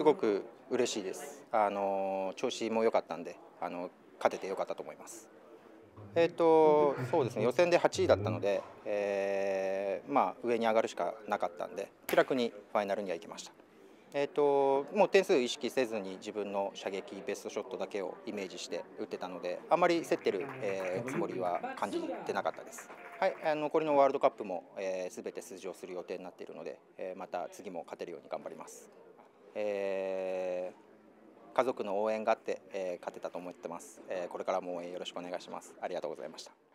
すごく嬉しいです。あの調子も良かったんで、あの勝てて良かったと思います。えーとそうですね予選で8位だったので、えー、まあ、上に上がるしかなかったんで気楽にファイナルには行きました。えーと、もう点数意識せずに自分の射撃ベストショットだけをイメージして打ってたのであまり競ってる、えー、つもりは感じてなかったです。はい、あの残りのワールドカップもすべ、えー、て出場する予定になっているので、えー、また次も勝てるように頑張ります。えー、家族の応援があって、えー、勝てたと思ってます、えー、これからも応援よろしくお願いします。ありがとうございました。